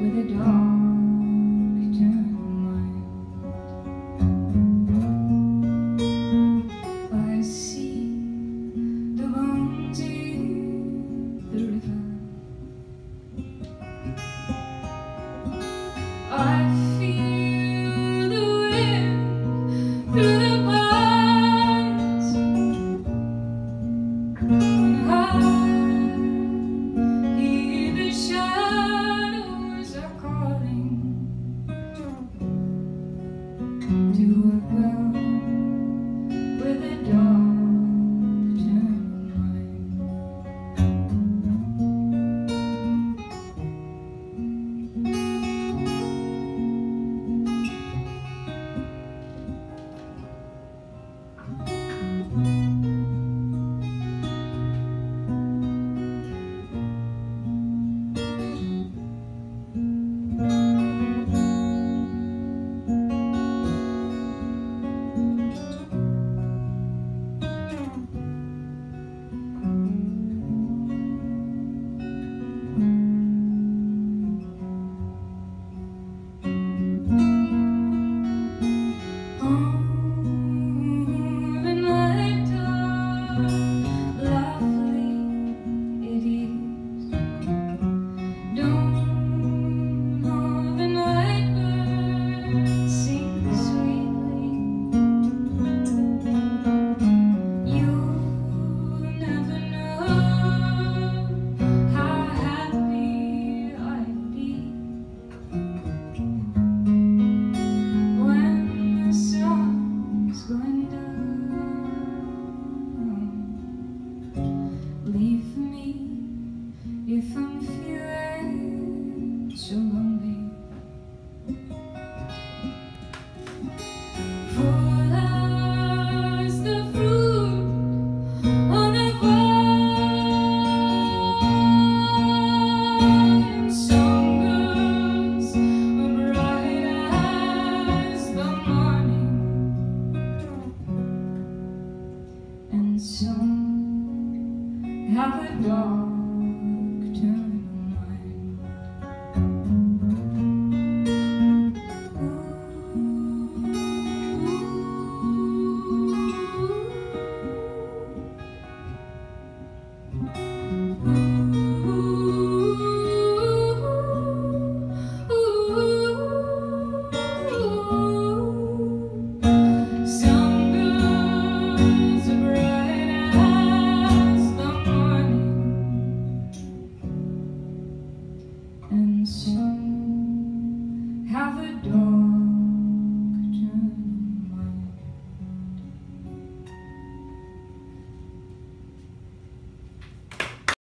with a doctor mind. I see the the river. if I'm feeling too lonely the fruit vine. Some girls are bright as the morning. And some have a dog. Senhor.